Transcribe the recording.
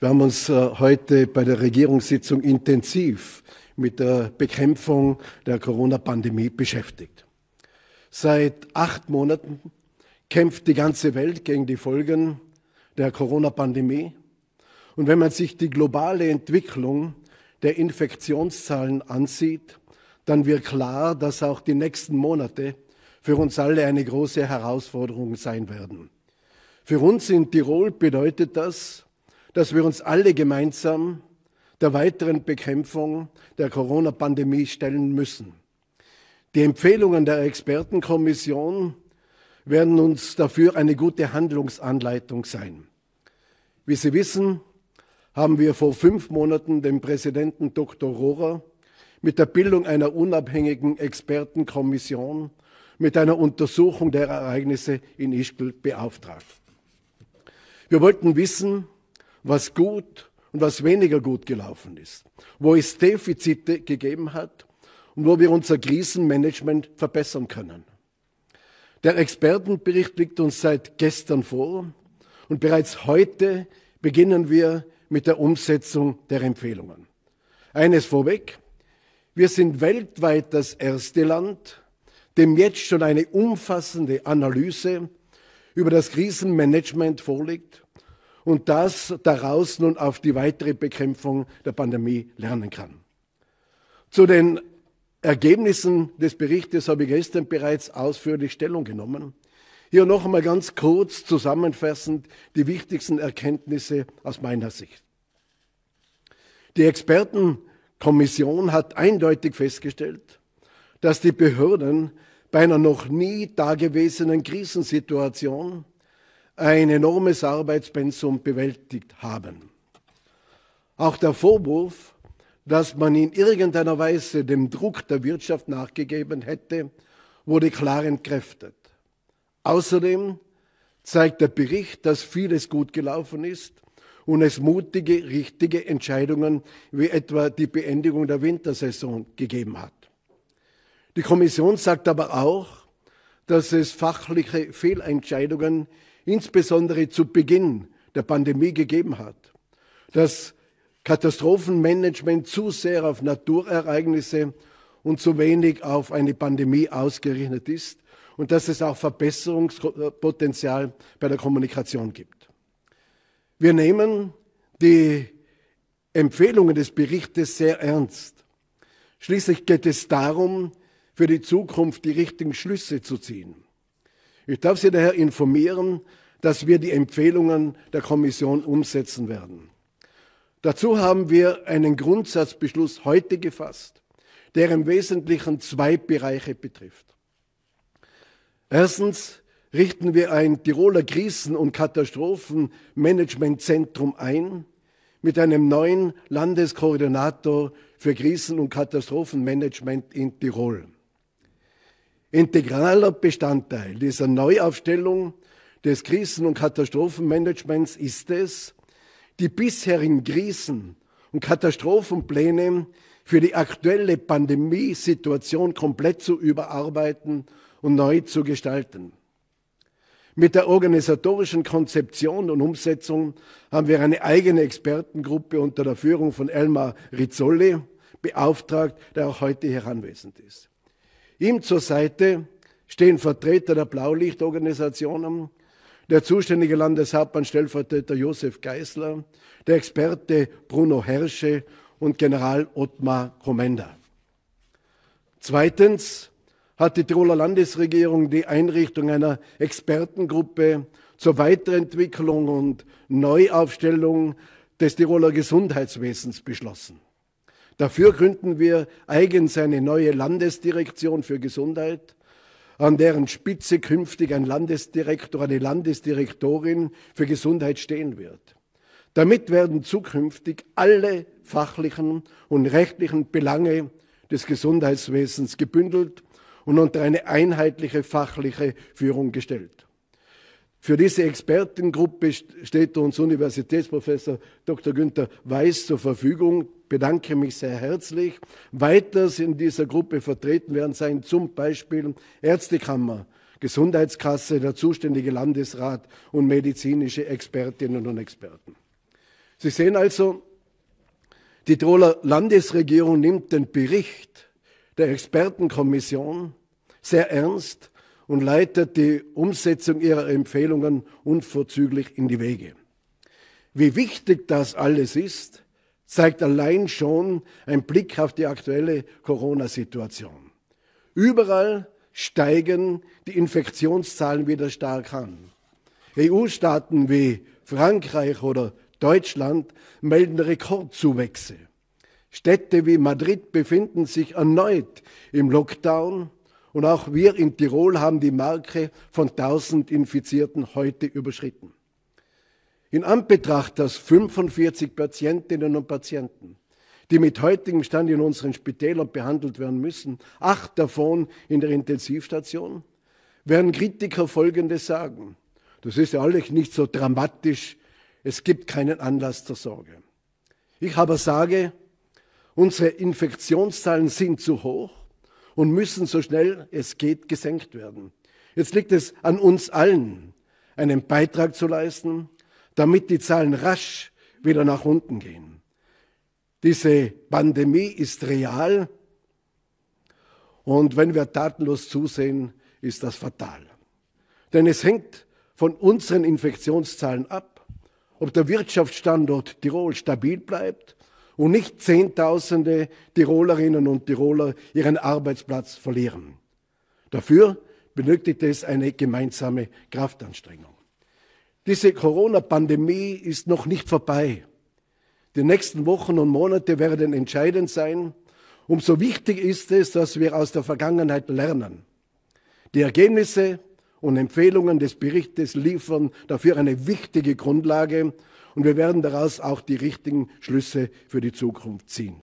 Wir haben uns äh, heute bei der Regierungssitzung intensiv mit der Bekämpfung der Corona-Pandemie beschäftigt. Seit acht Monaten kämpft die ganze Welt gegen die Folgen der Corona-Pandemie. Und wenn man sich die globale Entwicklung der Infektionszahlen ansieht, dann wird klar, dass auch die nächsten Monate für uns alle eine große Herausforderung sein werden. Für uns in Tirol bedeutet das, dass wir uns alle gemeinsam der weiteren Bekämpfung der Corona-Pandemie stellen müssen. Die Empfehlungen der Expertenkommission werden uns dafür eine gute Handlungsanleitung sein. Wie Sie wissen, haben wir vor fünf Monaten den Präsidenten Dr. Rohrer mit der Bildung einer unabhängigen Expertenkommission mit einer Untersuchung der Ereignisse in Ischgl beauftragt. Wir wollten wissen, was gut und was weniger gut gelaufen ist, wo es Defizite gegeben hat und wo wir unser Krisenmanagement verbessern können. Der Expertenbericht liegt uns seit gestern vor und bereits heute beginnen wir mit der Umsetzung der Empfehlungen. Eines vorweg, wir sind weltweit das erste Land, dem jetzt schon eine umfassende Analyse über das Krisenmanagement vorliegt und das daraus nun auf die weitere Bekämpfung der Pandemie lernen kann. Zu den Ergebnissen des Berichtes habe ich gestern bereits ausführlich Stellung genommen. Hier noch einmal ganz kurz zusammenfassend die wichtigsten Erkenntnisse aus meiner Sicht. Die Expertenkommission hat eindeutig festgestellt, dass die Behörden bei einer noch nie dagewesenen Krisensituation ein enormes Arbeitspensum bewältigt haben. Auch der Vorwurf, dass man in irgendeiner Weise dem Druck der Wirtschaft nachgegeben hätte, wurde klar entkräftet. Außerdem zeigt der Bericht, dass vieles gut gelaufen ist und es mutige, richtige Entscheidungen wie etwa die Beendigung der Wintersaison gegeben hat. Die Kommission sagt aber auch, dass es fachliche Fehlentscheidungen insbesondere zu Beginn der Pandemie gegeben hat. Das Katastrophenmanagement zu sehr auf Naturereignisse und zu wenig auf eine Pandemie ausgerichtet ist und dass es auch Verbesserungspotenzial bei der Kommunikation gibt. Wir nehmen die Empfehlungen des Berichtes sehr ernst. Schließlich geht es darum, für die Zukunft die richtigen Schlüsse zu ziehen. Ich darf Sie daher informieren, dass wir die Empfehlungen der Kommission umsetzen werden. Dazu haben wir einen Grundsatzbeschluss heute gefasst, der im Wesentlichen zwei Bereiche betrifft. Erstens richten wir ein Tiroler Krisen- und Katastrophenmanagementzentrum ein mit einem neuen Landeskoordinator für Krisen- und Katastrophenmanagement in Tirol. Integraler Bestandteil dieser Neuaufstellung des Krisen- und Katastrophenmanagements ist es, die bisherigen Krisen- und Katastrophenpläne für die aktuelle Pandemiesituation komplett zu überarbeiten und neu zu gestalten. Mit der organisatorischen Konzeption und Umsetzung haben wir eine eigene Expertengruppe unter der Führung von Elmar Rizzoli beauftragt, der auch heute hier anwesend ist. Ihm zur Seite stehen Vertreter der Blaulichtorganisationen, der zuständige Landeshauptmann Stellvertreter Josef Geisler, der Experte Bruno Hersche und General Ottmar Komenda. Zweitens hat die Tiroler Landesregierung die Einrichtung einer Expertengruppe zur Weiterentwicklung und Neuaufstellung des Tiroler Gesundheitswesens beschlossen. Dafür gründen wir eigens eine neue Landesdirektion für Gesundheit, an deren Spitze künftig ein Landesdirektor, eine Landesdirektorin für Gesundheit stehen wird. Damit werden zukünftig alle fachlichen und rechtlichen Belange des Gesundheitswesens gebündelt und unter eine einheitliche fachliche Führung gestellt. Für diese Expertengruppe steht uns Universitätsprofessor Dr. Günther Weiß zur Verfügung, bedanke mich sehr herzlich. Weiters in dieser Gruppe vertreten werden sein zum Beispiel Ärztekammer, Gesundheitskasse, der zuständige Landesrat und medizinische Expertinnen und Experten. Sie sehen also, die Tiroler Landesregierung nimmt den Bericht der Expertenkommission sehr ernst und leitet die Umsetzung ihrer Empfehlungen unverzüglich in die Wege. Wie wichtig das alles ist, zeigt allein schon ein Blick auf die aktuelle Corona-Situation. Überall steigen die Infektionszahlen wieder stark an. EU-Staaten wie Frankreich oder Deutschland melden Rekordzuwächse. Städte wie Madrid befinden sich erneut im Lockdown und auch wir in Tirol haben die Marke von 1000 Infizierten heute überschritten. In Anbetracht, dass 45 Patientinnen und Patienten, die mit heutigem Stand in unseren Spitälern behandelt werden müssen, acht davon in der Intensivstation, werden Kritiker Folgendes sagen. Das ist ja alles nicht so dramatisch. Es gibt keinen Anlass zur Sorge. Ich aber sage, unsere Infektionszahlen sind zu hoch und müssen so schnell es geht gesenkt werden. Jetzt liegt es an uns allen, einen Beitrag zu leisten, damit die Zahlen rasch wieder nach unten gehen. Diese Pandemie ist real und wenn wir tatenlos zusehen, ist das fatal. Denn es hängt von unseren Infektionszahlen ab, ob der Wirtschaftsstandort Tirol stabil bleibt und nicht Zehntausende Tirolerinnen und Tiroler ihren Arbeitsplatz verlieren. Dafür benötigt es eine gemeinsame Kraftanstrengung. Diese Corona-Pandemie ist noch nicht vorbei. Die nächsten Wochen und Monate werden entscheidend sein. Umso wichtig ist es, dass wir aus der Vergangenheit lernen. Die Ergebnisse und Empfehlungen des Berichtes liefern dafür eine wichtige Grundlage und wir werden daraus auch die richtigen Schlüsse für die Zukunft ziehen.